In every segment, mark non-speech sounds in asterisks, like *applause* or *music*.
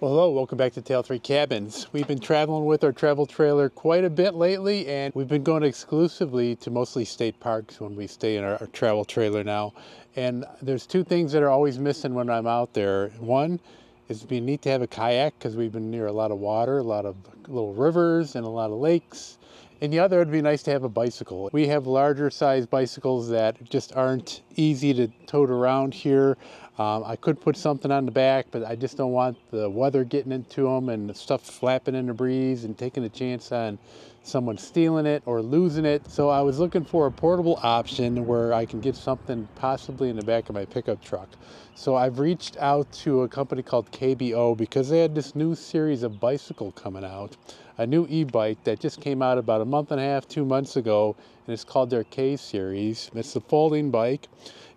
Well, hello, welcome back to Tale 3 Cabins. We've been traveling with our travel trailer quite a bit lately, and we've been going exclusively to mostly state parks when we stay in our, our travel trailer now. And there's two things that are always missing when I'm out there. One is it'd be neat to have a kayak because we've been near a lot of water, a lot of little rivers, and a lot of lakes. And the other would be nice to have a bicycle. We have larger size bicycles that just aren't easy to tote around here. Um, I could put something on the back, but I just don't want the weather getting into them and the stuff flapping in the breeze and taking a chance on someone stealing it or losing it. So I was looking for a portable option where I can get something possibly in the back of my pickup truck. So I've reached out to a company called KBO because they had this new series of bicycle coming out, a new e-bike that just came out about a month and a half, two months ago, and it's called their K series. It's a folding bike.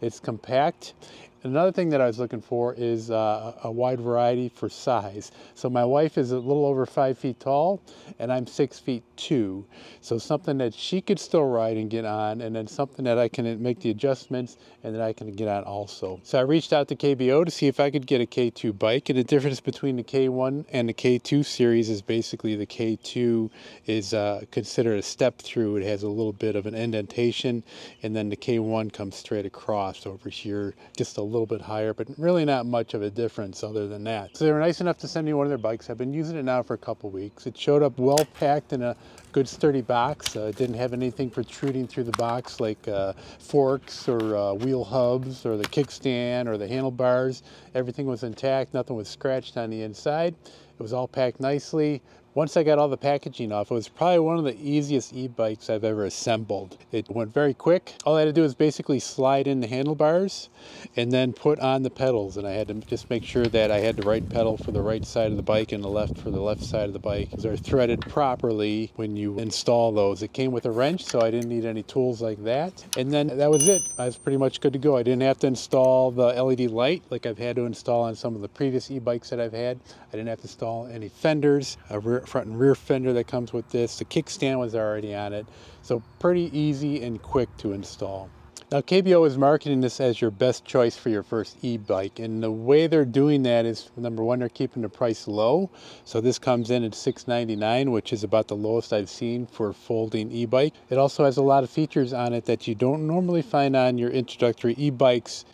It's compact Another thing that I was looking for is uh, a wide variety for size. So my wife is a little over five feet tall and I'm six feet two. So something that she could still ride and get on and then something that I can make the adjustments and that I can get on also. So I reached out to KBO to see if I could get a K2 bike and the difference between the K1 and the K2 series is basically the K2 is uh, considered a step through. It has a little bit of an indentation and then the K1 comes straight across over here just a little bit higher, but really not much of a difference other than that. So they were nice enough to send me one of their bikes. I've been using it now for a couple weeks. It showed up well packed in a good sturdy box. Uh, it didn't have anything protruding through the box like uh, forks or uh, wheel hubs or the kickstand or the handlebars. Everything was intact, nothing was scratched on the inside. It was all packed nicely, once I got all the packaging off, it was probably one of the easiest e-bikes I've ever assembled. It went very quick. All I had to do was basically slide in the handlebars and then put on the pedals. And I had to just make sure that I had the right pedal for the right side of the bike and the left for the left side of the bike. They're threaded properly when you install those. It came with a wrench, so I didn't need any tools like that. And then that was it. I was pretty much good to go. I didn't have to install the LED light like I've had to install on some of the previous e-bikes that I've had. I didn't have to install any fenders, a rear front and rear fender that comes with this. The kickstand was already on it. So pretty easy and quick to install. Now KBO is marketing this as your best choice for your first e-bike and the way they're doing that is number one they're keeping the price low so this comes in at 699 which is about the lowest I've seen for a folding e-bike. It also has a lot of features on it that you don't normally find on your introductory e-bikes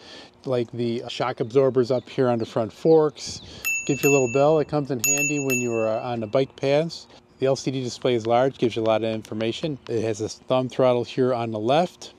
like the shock absorbers up here on the front forks, Gives you a little bell. It comes in handy when you're on the bike paths. The LCD display is large, gives you a lot of information. It has a thumb throttle here on the left.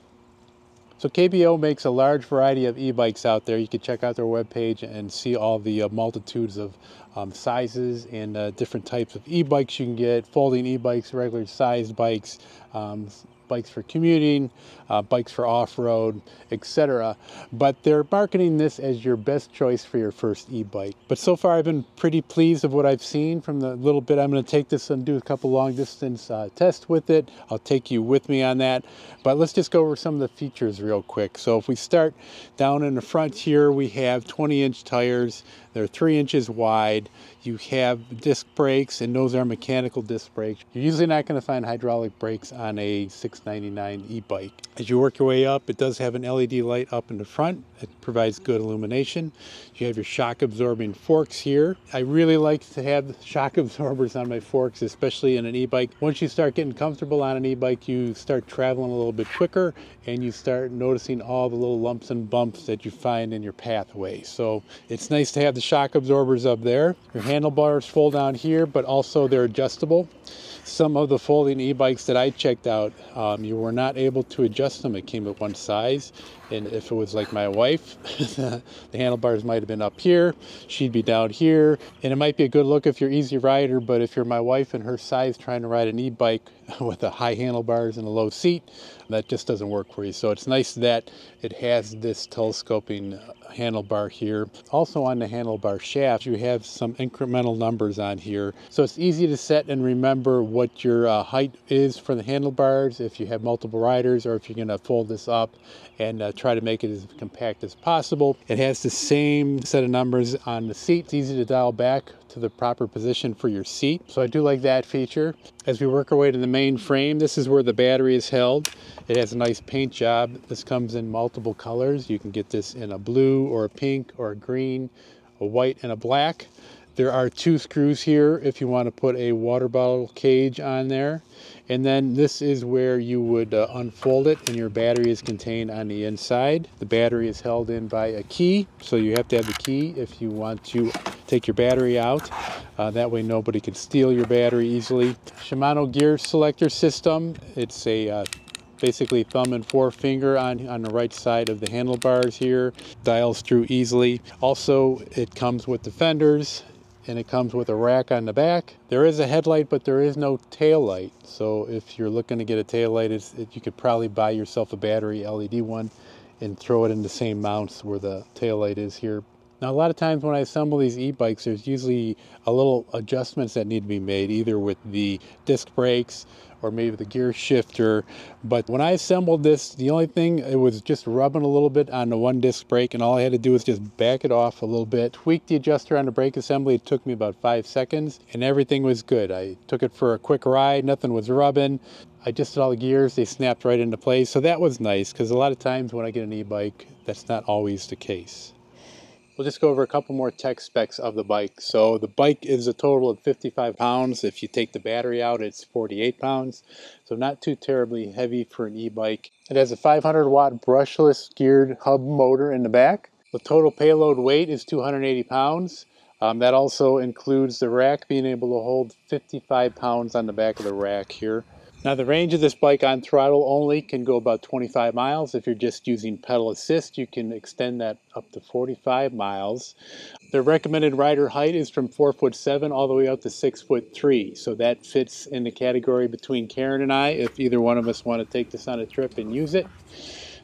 So KBO makes a large variety of e-bikes out there. You can check out their webpage and see all the uh, multitudes of um, sizes and uh, different types of e-bikes you can get, folding e-bikes, regular sized bikes, um, bikes for commuting, uh, bikes for off-road, etc. But they're marketing this as your best choice for your first e-bike. But so far I've been pretty pleased of what I've seen from the little bit. I'm going to take this and do a couple long distance uh, tests with it. I'll take you with me on that. But let's just go over some of the features real quick. So if we start down in the front here, we have 20 inch tires. They're three inches wide. You have disc brakes and those are mechanical disc brakes. You're usually not going to find hydraulic brakes on a 699 e-bike. As you work your way up, it does have an LED light up in the front. It provides good illumination. You have your shock absorbing forks here. I really like to have shock *laughs* absorbers on my forks, especially in an e-bike. Once you start getting comfortable on an e-bike, you start traveling a little bit quicker and you start noticing all the little lumps and bumps that you find in your pathway. So it's nice to have the shock absorbers up there. Your handlebars fold down here, but also they're adjustable. Some of the folding e-bikes that I checked out, um, you were not able to adjust them. It came at one size. And if it was like my wife, *laughs* the handlebars might have been up here, she'd be down here. And it might be a good look if you're easy rider, but if you're my wife and her size trying to ride an e-bike *laughs* with a high handlebars and a low seat, that just doesn't work for you. So it's nice that it has this telescoping handlebar here. Also on the handlebar shaft, you have some incremental numbers on here. So it's easy to set and remember what your uh, height is for the handlebars if you have multiple riders or if you're gonna fold this up and uh, try to make it as compact as possible. It has the same set of numbers on the seat. It's easy to dial back to the proper position for your seat. So I do like that feature. As we work our way to the main frame, this is where the battery is held. It has a nice paint job. This comes in multiple colors. You can get this in a blue or a pink or a green, a white and a black. There are two screws here if you want to put a water bottle cage on there. And then this is where you would uh, unfold it and your battery is contained on the inside. The battery is held in by a key, so you have to have the key if you want to take your battery out. Uh, that way nobody can steal your battery easily. Shimano gear selector system. It's a uh, basically thumb and forefinger on, on the right side of the handlebars here. Dials through easily. Also, it comes with the fenders and it comes with a rack on the back. There is a headlight, but there is no tail light. So if you're looking to get a tail light, it, you could probably buy yourself a battery LED one and throw it in the same mounts where the tail light is here. Now, a lot of times when I assemble these e-bikes, there's usually a little adjustments that need to be made, either with the disc brakes or maybe the gear shifter. But when I assembled this, the only thing, it was just rubbing a little bit on the one disc brake and all I had to do was just back it off a little bit, tweak the adjuster on the brake assembly. It took me about five seconds and everything was good. I took it for a quick ride, nothing was rubbing. I adjusted all the gears, they snapped right into place. So that was nice because a lot of times when I get an e-bike, that's not always the case. We'll just go over a couple more tech specs of the bike. So the bike is a total of 55 pounds. If you take the battery out, it's 48 pounds. So not too terribly heavy for an e-bike. It has a 500 watt brushless geared hub motor in the back. The total payload weight is 280 pounds. Um, that also includes the rack being able to hold 55 pounds on the back of the rack here. Now the range of this bike on throttle only can go about 25 miles. If you're just using pedal assist, you can extend that up to 45 miles. The recommended rider height is from 4 foot 7 all the way up to 6 foot 3. So that fits in the category between Karen and I if either one of us want to take this on a trip and use it.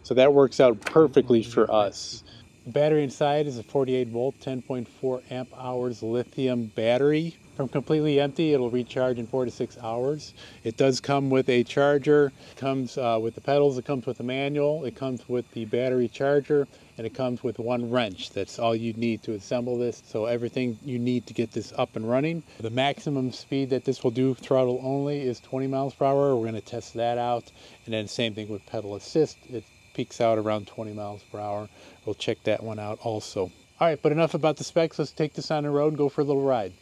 So that works out perfectly for us. The battery inside is a 48 volt, 10.4 amp hours lithium battery. From completely empty, it'll recharge in four to six hours. It does come with a charger, it comes uh, with the pedals, it comes with a manual, it comes with the battery charger, and it comes with one wrench. That's all you need to assemble this. So everything you need to get this up and running. The maximum speed that this will do throttle only is 20 miles per hour. We're gonna test that out. And then same thing with pedal assist. It peaks out around 20 miles per hour. We'll check that one out also. All right, but enough about the specs. Let's take this on the road and go for a little ride.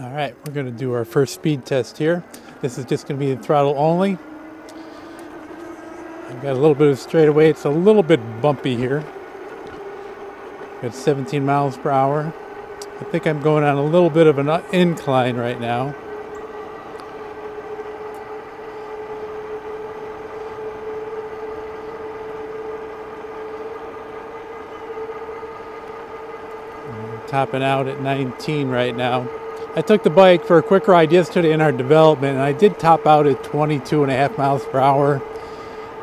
All right, we're gonna do our first speed test here. This is just gonna be the throttle only. I've got a little bit of straightaway. It's a little bit bumpy here. Got 17 miles per hour. I think I'm going on a little bit of an uh, incline right now. topping out at 19 right now. I took the bike for a quick ride yesterday in our development and I did top out at 22 and a half miles per hour.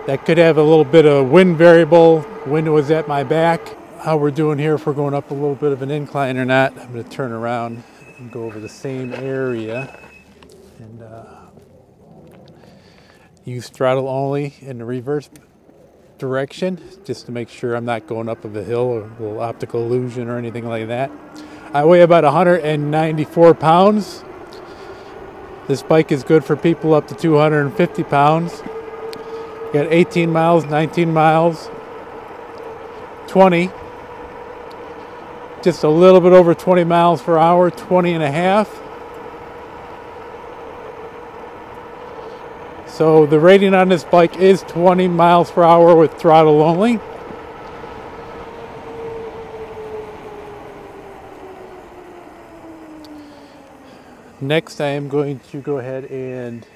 That could have a little bit of wind variable. Wind was at my back. How we're doing here, if we're going up a little bit of an incline or not. I'm going to turn around and go over the same area and uh, use throttle only in the reverse direction just to make sure I'm not going up of a hill or a little optical illusion or anything like that. I weigh about 194 pounds. This bike is good for people up to 250 pounds. Got 18 miles, 19 miles, 20, just a little bit over 20 miles per hour, 20 and a half. So the rating on this bike is 20 miles per hour with throttle only. Next I am going to go ahead and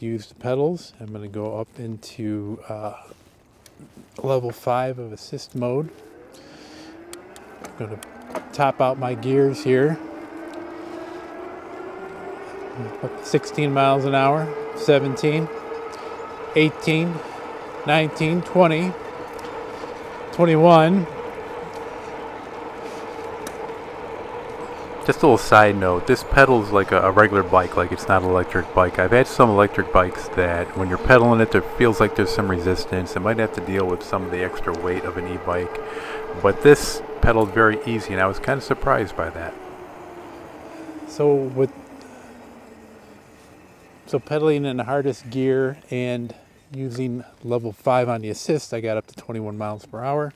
use the pedals. I'm going to go up into uh, level 5 of assist mode. I'm going to top out my gears here. 16 miles an hour, 17, 18, 19, 20, 21. Just a little side note, this pedals like a, a, regular bike, like it's not an electric bike. I've had some electric bikes that when you're pedaling it, there feels like there's some resistance. It might have to deal with some of the extra weight of an e-bike. But this pedaled very easy, and I was kind of surprised by that. So with so pedaling in the hardest gear and using level 5 on the assist, I got up to 21 miles per hour.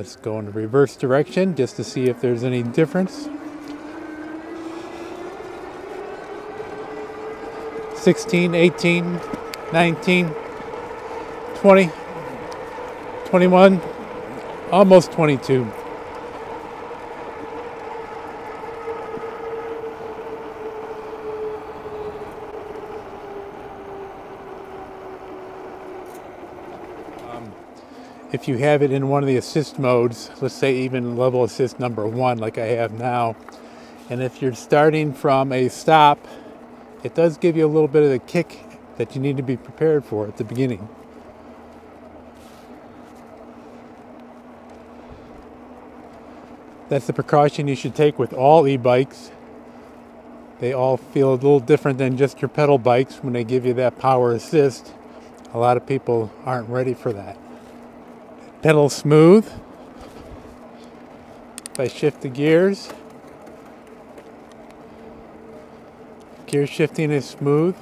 Let's go in the reverse direction just to see if there's any difference. 16, 18, 19, 20, 21, almost 22. If you have it in one of the assist modes, let's say even level assist number one, like I have now, and if you're starting from a stop, it does give you a little bit of the kick that you need to be prepared for at the beginning. That's the precaution you should take with all e-bikes. They all feel a little different than just your pedal bikes when they give you that power assist. A lot of people aren't ready for that pedal smooth. If I shift the gears, gear shifting is smooth.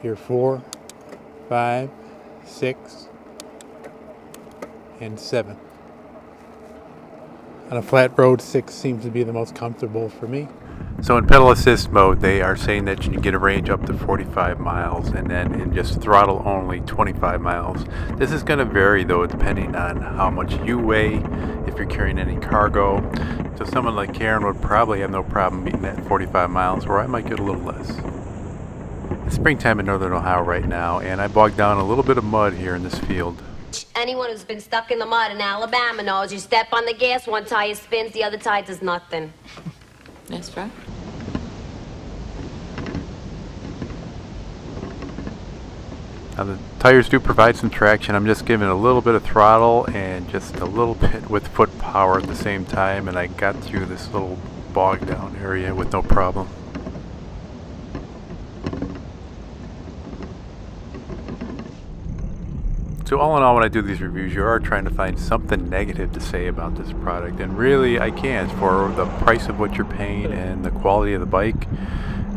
Gear four, five, six, and seven. On a flat road, six seems to be the most comfortable for me. So in pedal assist mode, they are saying that you can get a range up to 45 miles and then in just throttle only 25 miles. This is going to vary though depending on how much you weigh, if you're carrying any cargo. So someone like Karen would probably have no problem meeting that 45 miles where I might get a little less. It's springtime in northern Ohio right now and I bogged down a little bit of mud here in this field. Anyone who's been stuck in the mud in Alabama knows you step on the gas, one tire spins, the other tire does nothing. Right. Now the tires do provide some traction. I'm just giving a little bit of throttle and just a little bit with foot power at the same time and I got through this little bog down area with no problem. So all in all, when I do these reviews, you are trying to find something negative to say about this product. And really, I can't. For the price of what you're paying and the quality of the bike,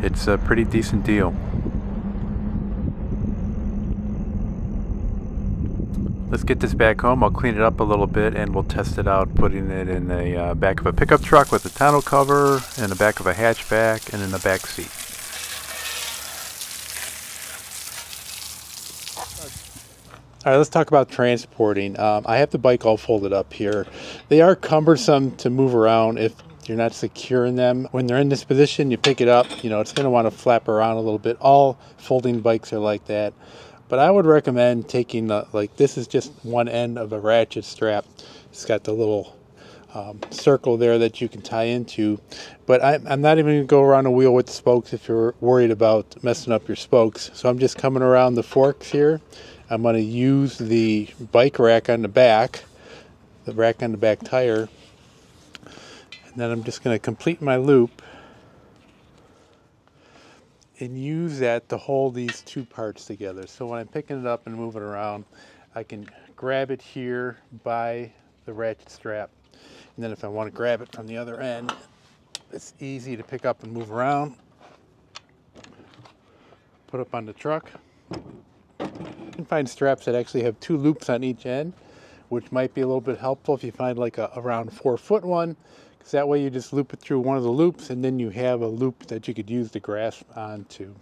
it's a pretty decent deal. Let's get this back home. I'll clean it up a little bit and we'll test it out putting it in the uh, back of a pickup truck with a tonneau cover, in the back of a hatchback, and in the back seat. All right, let's talk about transporting. Um, I have the bike all folded up here. They are cumbersome to move around if you're not securing them. When they're in this position, you pick it up, you know, it's going to want to flap around a little bit. All folding bikes are like that. But I would recommend taking the, like this is just one end of a ratchet strap. It's got the little um, circle there that you can tie into. But I, I'm not even going to go around the wheel with the spokes if you're worried about messing up your spokes. So I'm just coming around the forks here. I'm going to use the bike rack on the back, the rack on the back tire. And then I'm just going to complete my loop and use that to hold these two parts together. So when I'm picking it up and moving around, I can grab it here by the ratchet strap. And then if I want to grab it from the other end, it's easy to pick up and move around. Put up on the truck. Find straps that actually have two loops on each end, which might be a little bit helpful if you find like a around four foot one because that way you just loop it through one of the loops and then you have a loop that you could use to grasp onto.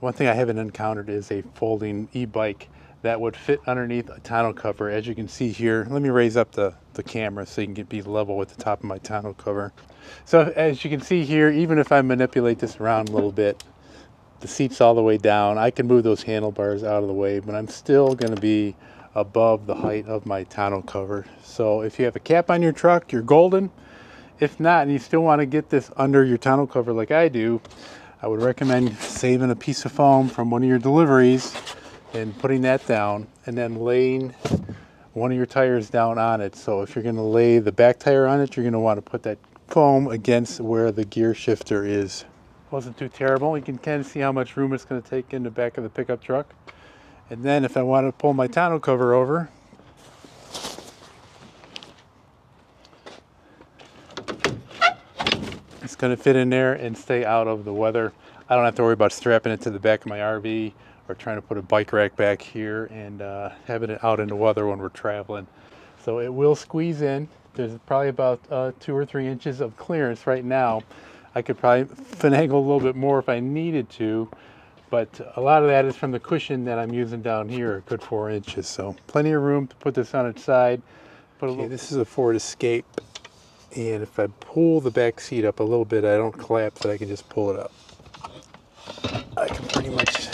One thing I haven't encountered is a folding e-bike that would fit underneath a tonneau cover. As you can see here, let me raise up the, the camera so you can get be level with the top of my tonneau cover. So as you can see here, even if I manipulate this around a little bit, the seat's all the way down. I can move those handlebars out of the way, but I'm still going to be above the height of my tonneau cover. So if you have a cap on your truck, you're golden. If not, and you still want to get this under your tonneau cover like I do, I would recommend saving a piece of foam from one of your deliveries and putting that down and then laying one of your tires down on it. So if you're going to lay the back tire on it, you're going to want to put that foam against where the gear shifter is. Wasn't too terrible. You can kind of see how much room it's going to take in the back of the pickup truck. And then if I want to pull my tonneau cover over, It's going to fit in there and stay out of the weather. I don't have to worry about strapping it to the back of my RV or trying to put a bike rack back here and uh, having it out in the weather when we're traveling. So it will squeeze in. There's probably about uh, two or three inches of clearance right now. I could probably finagle a little bit more if I needed to, but a lot of that is from the cushion that I'm using down here, a good four inches. So plenty of room to put this on its side. Put okay, this is a Ford Escape, and if I pull the back seat up a little bit, I don't collapse it. I can just pull it up. I can pretty much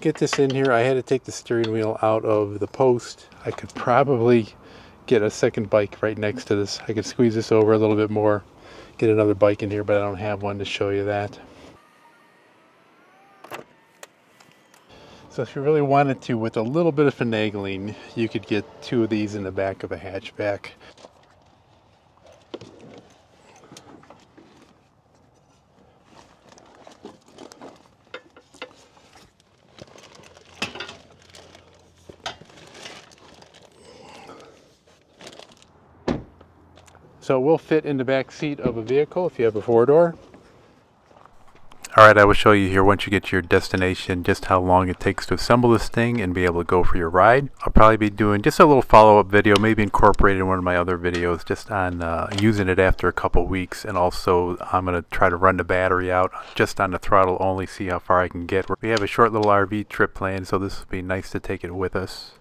get this in here. I had to take the steering wheel out of the post. I could probably get a second bike right next to this. I could squeeze this over a little bit more, get another bike in here, but I don't have one to show you that. So if you really wanted to, with a little bit of finagling, you could get two of these in the back of a hatchback. So it will fit in the back seat of a vehicle if you have a four-door. Alright, I will show you here once you get to your destination just how long it takes to assemble this thing and be able to go for your ride. I'll probably be doing just a little follow-up video, maybe incorporated in one of my other videos just on uh, using it after a couple weeks and also I'm going to try to run the battery out just on the throttle only, see how far I can get. We have a short little RV trip planned so this will be nice to take it with us.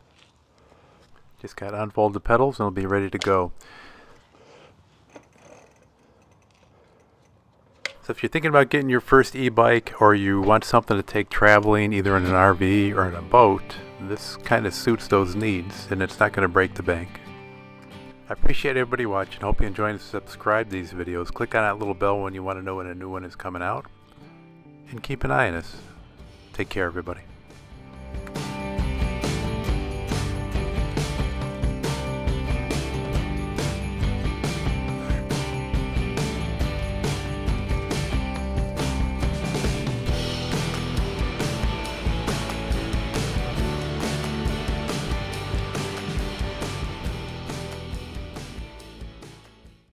Just got to unfold the pedals and it'll be ready to go. If you're thinking about getting your first e-bike or you want something to take traveling either in an RV or in a boat, this kind of suits those needs and it's not going to break the bank. I appreciate everybody watching. Hope you enjoy and subscribe these videos. Click on that little bell when you want to know when a new one is coming out. And keep an eye on us. Take care everybody.